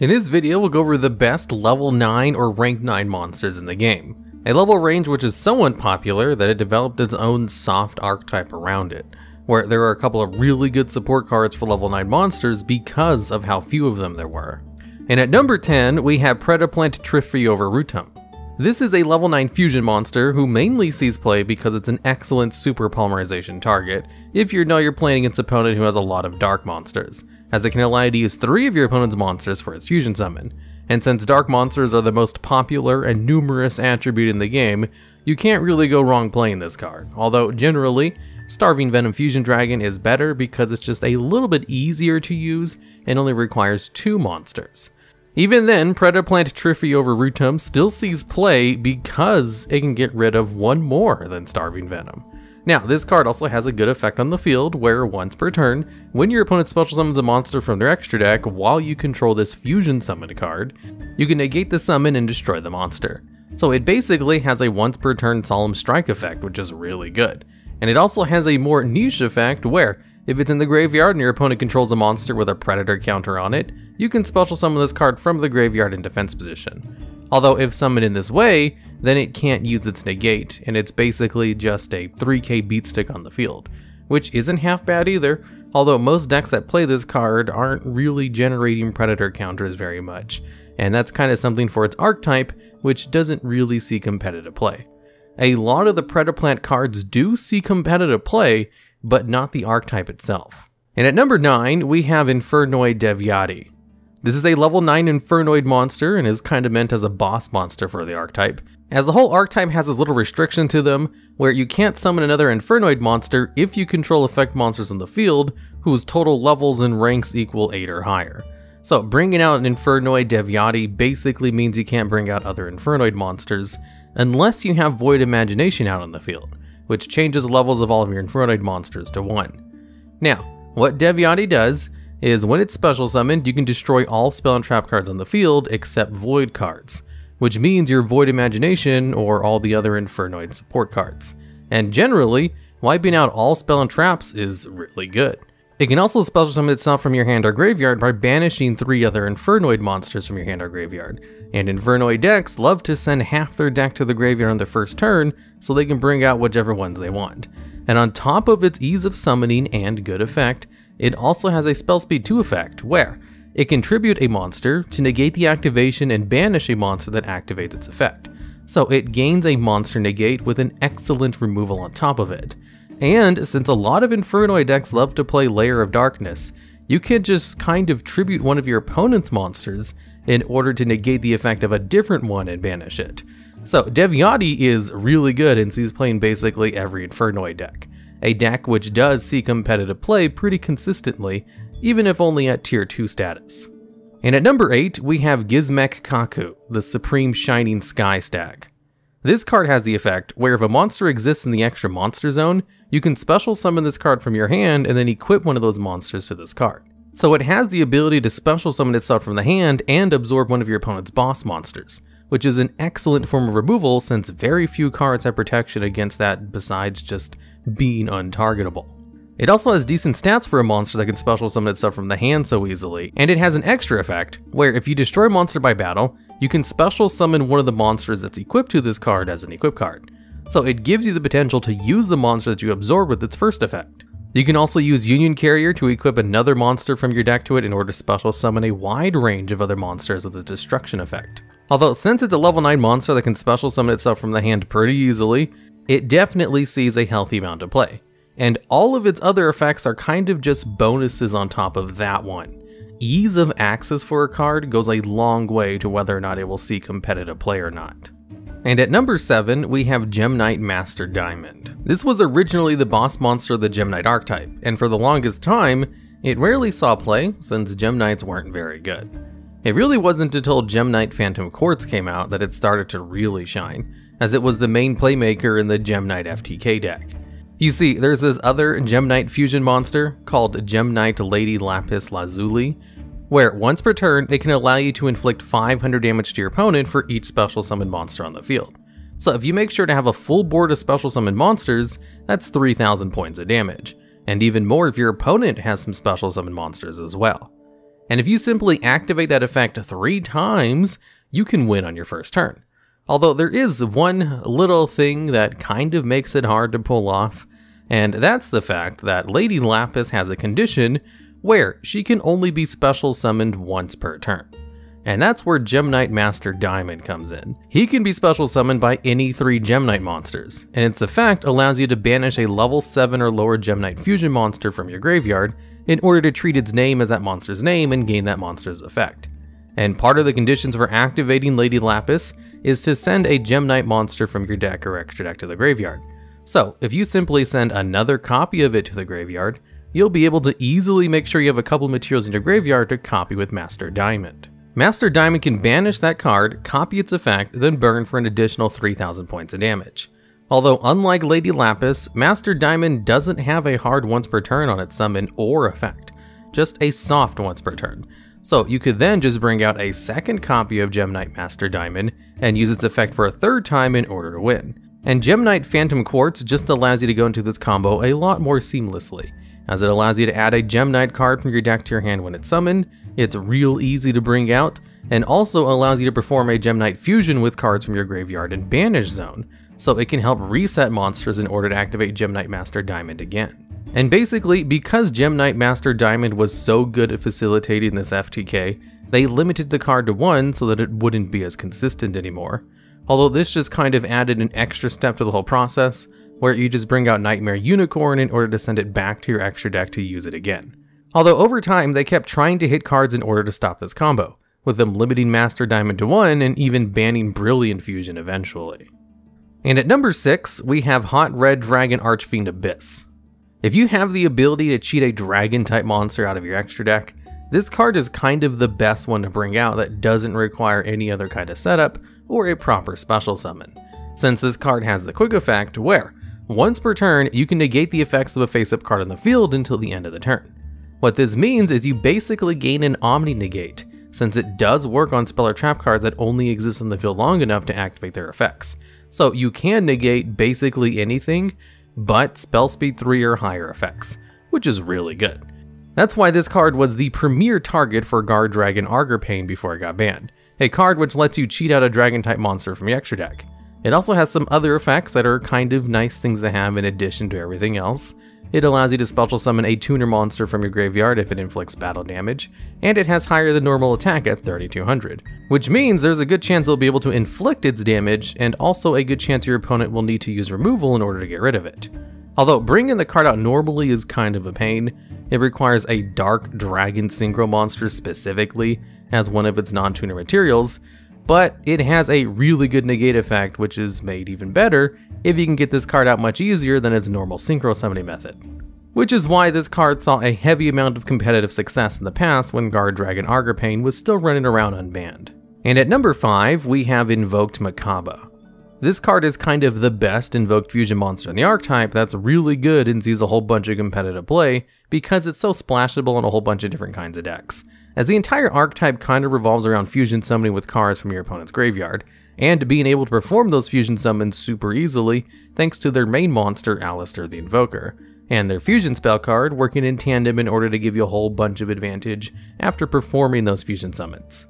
In this video, we'll go over the best level 9 or rank 9 monsters in the game. A level range which is so unpopular that it developed its own soft archetype around it, where there are a couple of really good support cards for level 9 monsters because of how few of them there were. And at number 10, we have Predaplant Triphyoverutum. This is a level 9 fusion monster who mainly sees play because it's an excellent super polymerization target if you know you're playing against an opponent who has a lot of dark monsters, as it can allow you to use three of your opponent's monsters for its fusion summon. And since dark monsters are the most popular and numerous attribute in the game, you can't really go wrong playing this card, although generally, Starving Venom Fusion Dragon is better because it's just a little bit easier to use and only requires two monsters. Even then, Predaplant Triphyoverutum still sees play because it can get rid of one more than Starving Venom. Now, this card also has a good effect on the field, where once per turn, when your opponent special summons a monster from their extra deck while you control this fusion summon card, you can negate the summon and destroy the monster. So it basically has a once per turn solemn strike effect, which is really good. And it also has a more niche effect where, if it's in the graveyard and your opponent controls a monster with a predator counter on it, you can special summon this card from the graveyard in defense position. Although if summoned in this way, then it can't use its negate, and it's basically just a 3k beat stick on the field, which isn't half bad either, although most decks that play this card aren't really generating predator counters very much, and that's kind of something for its archetype, which doesn't really see competitive play. A lot of the Predaplant cards do see competitive play, but not the archetype itself. And at number 9, we have Infernoid Devyaty. This is a level 9 Infernoid monster and is kind of meant as a boss monster for the archetype, as the whole archetype has this little restriction to them, where you can't summon another Infernoid monster if you control effect monsters in the field whose total levels and ranks equal 8 or higher. So bringing out an Infernoid Devyaty basically means you can't bring out other Infernoid monsters unless you have Void Imagination out on the field, which changes the levels of all of your Infernoid monsters to 1. Now, what Devyaty does is when it's special summoned, you can destroy all spell and trap cards on the field except void cards, which means your void imagination or all the other infernoid support cards. And generally, wiping out all spell and traps is really good. It can also special summon itself from your hand or graveyard by banishing three other Infernoid monsters from your hand or graveyard. And Infernoid decks love to send half their deck to the graveyard on their first turn so they can bring out whichever ones they want. And on top of its ease of summoning and good effect, it also has a spell speed 2 effect, where it can tribute a monster to negate the activation and banish a monster that activates its effect. So it gains a monster negate with an excellent removal on top of it. And since a lot of Infernoid decks love to play Lair of Darkness, you can just kind of tribute one of your opponent's monsters in order to negate the effect of a different one and banish it. So Devyaty is really good and sees playing basically every Infernoid deck a deck which does see competitive play pretty consistently, even if only at tier 2 status. And at number 8, we have Gizmek Kaku, the Supreme Shining Sky Stag. This card has the effect where if a monster exists in the extra monster zone, you can special summon this card from your hand and then equip one of those monsters to this card. So it has the ability to special summon itself from the hand and absorb one of your opponent's boss monsters, which is an excellent form of removal since very few cards have protection against that besides just being untargetable. It also has decent stats for a monster that can special summon itself from the hand so easily, and it has an extra effect, where if you destroy a monster by battle, you can special summon one of the monsters that's equipped to this card as an equip card. So it gives you the potential to use the monster that you absorb with its first effect. You can also use Union Carrier to equip another monster from your deck to it in order to special summon a wide range of other monsters with a destruction effect. Although since it's a level 9 monster that can special summon itself from the hand pretty easily, it definitely sees a healthy amount of play. And all of its other effects are kind of just bonuses on top of that one. Ease of access for a card goes a long way to whether or not it will see competitive play or not. And at number 7, we have Gem Knight Master Diamond. This was originally the boss monster of the Gem Knight archetype, and for the longest time, it rarely saw play since Gem Knights weren't very good. It really wasn't until Gem Knight Phantom Quartz came out that it started to really shine, as it was the main playmaker in the Gem Knight FTK deck. You see, there's this other Gem Knight fusion monster called Gem Knight Lady Lapis Lazuli, where once per turn, it can allow you to inflict 500 damage to your opponent for each special summoned monster on the field. So if you make sure to have a full board of special summoned monsters, that's 3000 points of damage, and even more if your opponent has some special summoned monsters as well. And if you simply activate that effect three times, you can win on your first turn. Although there is one little thing that kind of makes it hard to pull off, and that's the fact that Lady Lapis has a condition where she can only be special summoned once per turn. And that's where Gem Knight Master Diamond comes in. He can be special summoned by any three Gem Knight monsters, and its effect allows you to banish a level 7 or lower Gem Knight fusion monster from your graveyard in order to treat its name as that monster's name and gain that monster's effect. And part of the conditions for activating Lady Lapis is to send a Gem Knight monster from your deck or extra deck to the graveyard. So, if you simply send another copy of it to the graveyard, you'll be able to easily make sure you have a couple materials in your graveyard to copy with Master Diamond. Master Diamond can banish that card, copy its effect, then burn for an additional 3000 points of damage. Although unlike Lady Lapis, Master Diamond doesn't have a hard once per turn on its summon or effect, just a soft once per turn. So you could then just bring out a second copy of Gem Knight Master Diamond and use its effect for a third time in order to win. And Gem Knight Phantom Quartz just allows you to go into this combo a lot more seamlessly, as it allows you to add a Gem Knight card from your deck to your hand when it's summoned, it's real easy to bring out, and also allows you to perform a Gem Knight fusion with cards from your graveyard and Banish Zone, so it can help reset monsters in order to activate Gem Knight Master Diamond again. And basically, because Gem Knight Master Diamond was so good at facilitating this FTK, they limited the card to one so that it wouldn't be as consistent anymore although this just kind of added an extra step to the whole process, where you just bring out Nightmare Unicorn in order to send it back to your extra deck to use it again. Although over time, they kept trying to hit cards in order to stop this combo, with them limiting Master Diamond to 1 and even banning Brilliant Fusion eventually. And at number 6, we have Hot Red Dragon Archfiend Abyss. If you have the ability to cheat a dragon type monster out of your extra deck, this card is kind of the best one to bring out that doesn't require any other kind of setup or a proper special summon, since this card has the quick effect where, once per turn, you can negate the effects of a face-up card on the field until the end of the turn. What this means is you basically gain an Omni Negate, since it does work on spell or trap cards that only exist on the field long enough to activate their effects. So you can negate basically anything but spell speed 3 or higher effects, which is really good. That's why this card was the premier target for Guardragon Agarpain before it got banned a card which lets you cheat out a dragon type monster from your extra deck. It also has some other effects that are kind of nice things to have in addition to everything else. It allows you to special summon a tuner monster from your graveyard if it inflicts battle damage, and it has higher than normal attack at 3200, which means there's a good chance it'll be able to inflict its damage, and also a good chance your opponent will need to use removal in order to get rid of it. Although bringing the card out normally is kind of a pain, it requires a Dark Dragon Synchro monster specifically, as one of its non-tuner materials, but it has a really good negate effect which is made even better if you can get this card out much easier than its normal synchro summoning method. Which is why this card saw a heavy amount of competitive success in the past when Guardragon Agarpain was still running around unbanned. And at number 5, we have Invoked Mechaba. This card is kind of the best invoked fusion monster in the archetype that's really good and sees a whole bunch of competitive play because it's so splashable in a whole bunch of different kinds of decks as the entire archetype kind of revolves around fusion summoning with cards from your opponent's graveyard, and being able to perform those fusion summons super easily thanks to their main monster, Aleister the Invoker, and their fusion spell card working in tandem in order to give you a whole bunch of advantage after performing those fusion summons.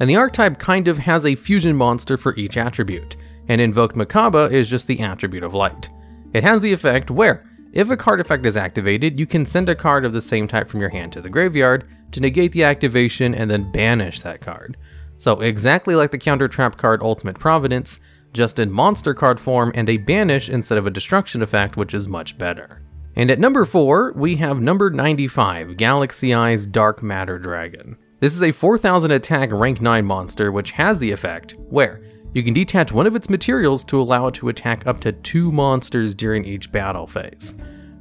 And the archetype kind of has a fusion monster for each attribute, and Invoked Mechaba is just the attribute of light. It has the effect where, if a card effect is activated, you can send a card of the same type from your hand to the graveyard, to negate the activation and then banish that card. So exactly like the counter trap card Ultimate Providence, just in monster card form and a banish instead of a destruction effect, which is much better. And at number 4, we have number 95, Galaxy Eyes Dark Matter Dragon. This is a 4000 attack rank 9 monster which has the effect where you can detach one of its materials to allow it to attack up to two monsters during each battle phase.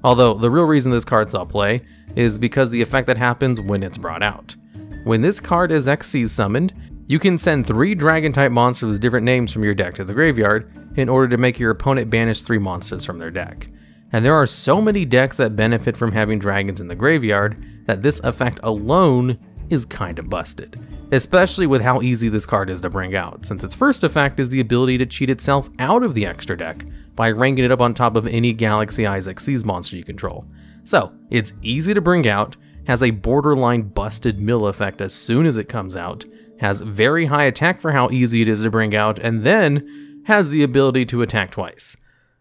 Although the real reason this card saw play is because the effect that happens when it's brought out. When this card is Xyz summoned, you can send three dragon type monsters with different names from your deck to the graveyard in order to make your opponent banish three monsters from their deck. And there are so many decks that benefit from having dragons in the graveyard that this effect alone is kind of busted, especially with how easy this card is to bring out, since its first effect is the ability to cheat itself out of the extra deck by ranking it up on top of any Galaxy Eyes Xyz monster you control. So, it's easy to bring out, has a borderline busted mill effect as soon as it comes out, has very high attack for how easy it is to bring out, and then has the ability to attack twice.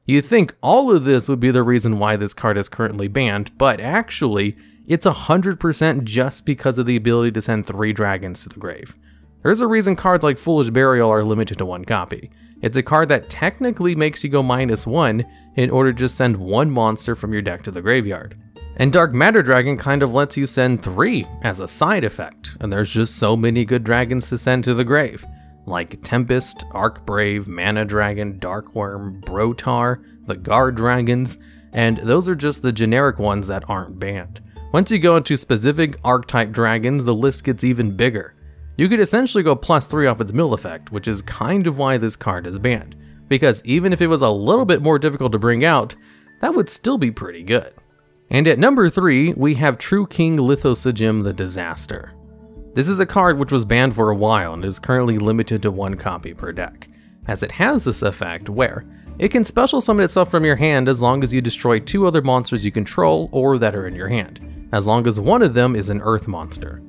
You'd think all of this would be the reason why this card is currently banned, but actually, it's 100% just because of the ability to send three dragons to the grave. There's a reason cards like Foolish Burial are limited to one copy. It's a card that technically makes you go minus one in order to just send one monster from your deck to the graveyard. And Dark Matter Dragon kind of lets you send three as a side effect, and there's just so many good dragons to send to the grave, like Tempest, Arc Brave, Mana Dragon, Dark Worm, Brotar, the Guard Dragons, and those are just the generic ones that aren't banned. Once you go into specific archetype dragons, the list gets even bigger. You could essentially go plus 3 off its mill effect, which is kind of why this card is banned, because even if it was a little bit more difficult to bring out, that would still be pretty good. And at number 3, we have True King Lithosagym the Disaster. This is a card which was banned for a while and is currently limited to one copy per deck, as it has this effect where it can special summon itself from your hand as long as you destroy two other monsters you control or that are in your hand, as long as one of them is an earth monster.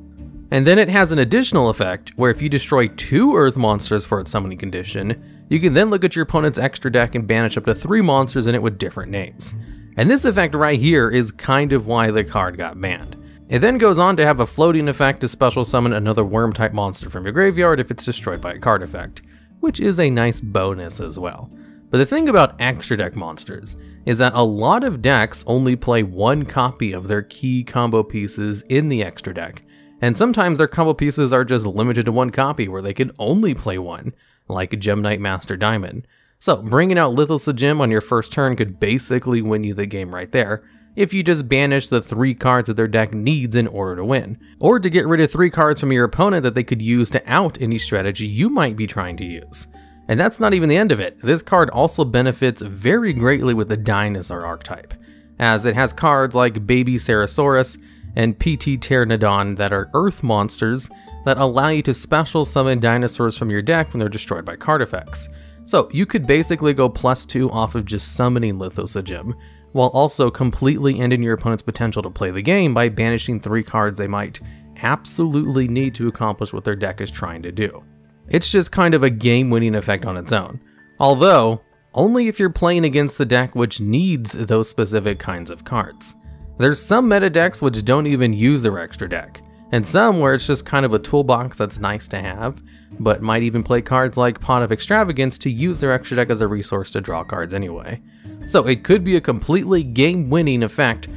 And then it has an additional effect where if you destroy two earth monsters for its summoning condition, you can then look at your opponent's extra deck and banish up to three monsters in it with different names. And this effect right here is kind of why the card got banned. It then goes on to have a floating effect to special summon another worm type monster from your graveyard if it's destroyed by a card effect, which is a nice bonus as well. But the thing about extra deck monsters is that a lot of decks only play one copy of their key combo pieces in the extra deck, and sometimes their combo pieces are just limited to one copy where they can only play one, like Gem Knight Master Diamond. So bringing out Lithosagym on your first turn could basically win you the game right there, if you just banish the three cards that their deck needs in order to win, or to get rid of three cards from your opponent that they could use to out any strategy you might be trying to use. And that's not even the end of it, this card also benefits very greatly with the Dinosaur archetype, as it has cards like Babycerasaurus and Petiteranodon that are earth monsters that allow you to special summon dinosaurs from your deck when they're destroyed by card effects. So you could basically go plus 2 off of just summoning Lithosagym, while also completely ending your opponent's potential to play the game by banishing 3 cards they might absolutely need to accomplish what their deck is trying to do. It's just kind of a game winning effect on its own. Although, only if you're playing against the deck which needs those specific kinds of cards. There's some meta decks which don't even use their extra deck, and some where it's just kind of a toolbox that's nice to have, but might even play cards like Pot of Extravagance to use their extra deck as a resource to draw cards anyway. So it could be a completely game-winning effect,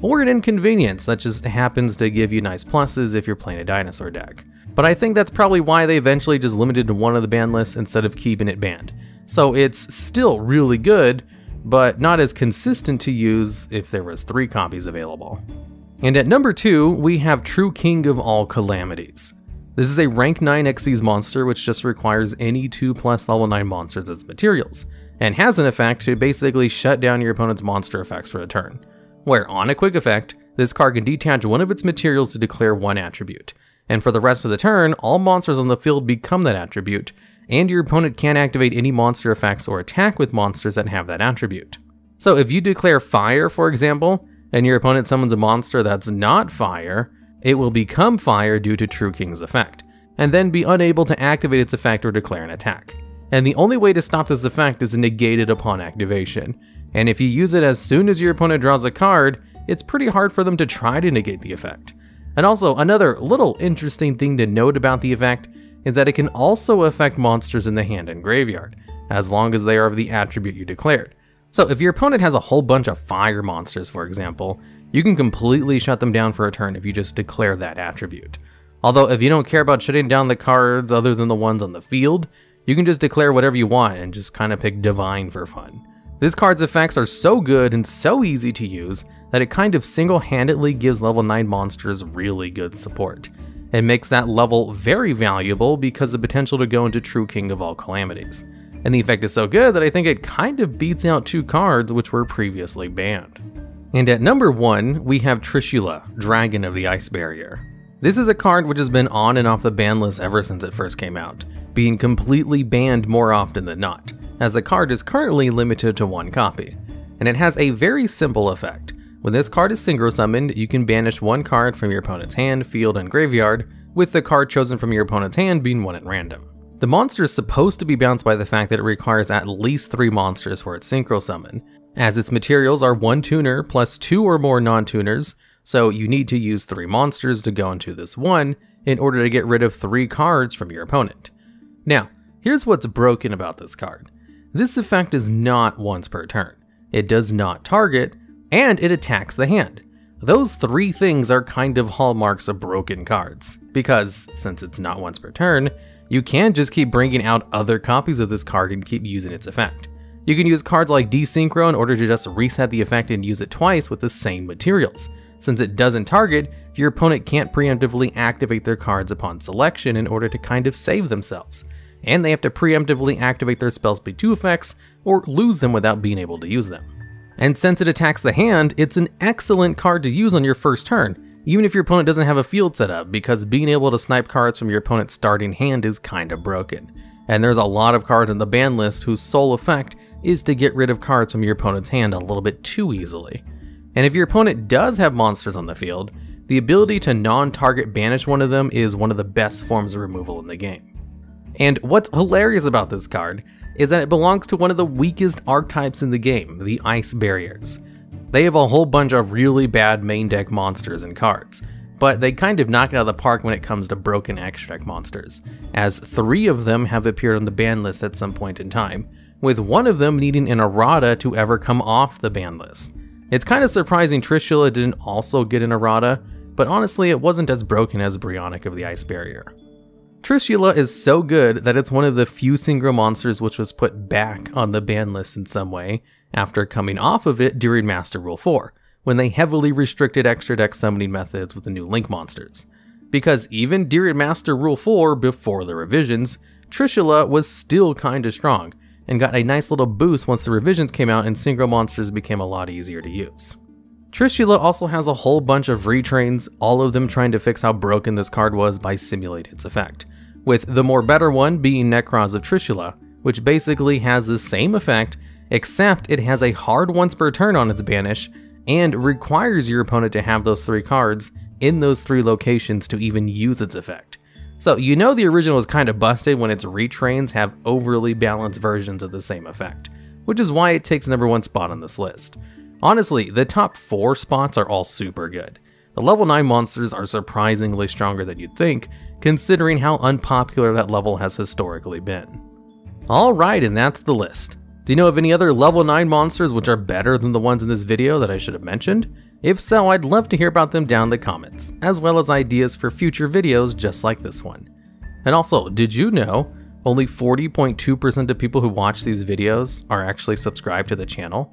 or an inconvenience that just happens to give you nice pluses if you're playing a dinosaur deck. But I think that's probably why they eventually just limited to one of the ban lists instead of keeping it banned. So it's still really good, but not as consistent to use if there was three copies available. And at number 2, we have True King of All Calamities. This is a rank 9 Xyz monster which just requires any 2 plus level 9 monsters as materials, and has an effect to basically shut down your opponent's monster effects for a turn. Where on a quick effect, this card can detach one of its materials to declare one attribute, and for the rest of the turn, all monsters on the field become that attribute, and your opponent can't activate any monster effects or attack with monsters that have that attribute. So if you declare fire, for example, and your opponent summons a monster that's not fire, it will become fire due to True King's effect, and then be unable to activate its effect or declare an attack. And the only way to stop this effect is to negate it upon activation, and if you use it as soon as your opponent draws a card, it's pretty hard for them to try to negate the effect. And also, another little interesting thing to note about the effect is that it can also affect monsters in the hand and graveyard, as long as they are of the attribute you declared. So if your opponent has a whole bunch of fire monsters, for example, you can completely shut them down for a turn if you just declare that attribute. Although if you don't care about shutting down the cards other than the ones on the field, you can just declare whatever you want and just kind of pick Divine for fun. This card's effects are so good and so easy to use that it kind of single-handedly gives level 9 monsters really good support. It makes that level very valuable because the potential to go into True King of all calamities. And the effect is so good that I think it kind of beats out two cards which were previously banned. And at number 1, we have Trishula, Dragon of the Ice Barrier. This is a card which has been on and off the ban list ever since it first came out, being completely banned more often than not, as the card is currently limited to one copy. And it has a very simple effect, When this card is synchro summoned, you can banish one card from your opponent's hand, field, and graveyard, with the card chosen from your opponent's hand being one at random. The monster is supposed to be bounced by the fact that it requires at least three monsters for its synchro summon, as its materials are one tuner plus two or more non-tuners, so you need to use three monsters to go into this one in order to get rid of three cards from your opponent. Now, here's what's broken about this card. This effect is not once per turn. It does not target, and it attacks the hand. Those three things are kind of hallmarks of broken cards, because since it's not once per turn, you can just keep bringing out other copies of this card and keep using its effect. You can use cards like Desynchro in order to just reset the effect and use it twice with the same materials. Since it doesn't target, your opponent can't preemptively activate their cards upon selection in order to kind of save themselves. And they have to preemptively activate their spells speed 2 effects or lose them without being able to use them. And since it attacks the hand, it's an excellent card to use on your first turn, even if your opponent doesn't have a field set up, because being able to snipe cards from your opponent's starting hand is kinda broken. And there's a lot of cards in the ban list whose sole effect is to get rid of cards from your opponent's hand a little bit too easily. And if your opponent does have monsters on the field, the ability to non-target banish one of them is one of the best forms of removal in the game. And what's hilarious about this card is that it belongs to one of the weakest archetypes in the game, the Ice Barriers. They have a whole bunch of really bad main deck monsters and cards, but they kind of knock it out of the park when it comes to broken extra deck monsters, as three of them have appeared on the ban list at some point in time, with one of them needing an errata to ever come off the ban list. It's kind of surprising Trishula didn't also get an errata, but honestly it wasn't as broken as Brionac of the Ice Barrier. Trishula is so good that it's one of the few synchro monsters which was put back on the ban list in some way after coming off of it during Master Rule 4, when they heavily restricted extra deck summoning methods with the new Link monsters. Because even during Master Rule 4, before the revisions, Trishula was still kinda strong, and got a nice little boost once the revisions came out and synchro monsters became a lot easier to use. Trishula also has a whole bunch of retrains, all of them trying to fix how broken this card was by simulating its effect with the more better one being Nekroz of Trishula, which basically has the same effect, except it has a hard once per turn on its banish, and requires your opponent to have those three cards in those three locations to even use its effect. So you know the original is kind of busted when its retrains have overly balanced versions of the same effect, which is why it takes number one spot on this list. Honestly, the top four spots are all super good. The level 9 monsters are surprisingly stronger than you'd think, considering how unpopular that level has historically been. Alright, and that's the list. Do you know of any other level 9 monsters which are better than the ones in this video that I should have mentioned? If so, I'd love to hear about them down in the comments, as well as ideas for future videos just like this one. And also, did you know only 40.2% of people who watch these videos are actually subscribed to the channel?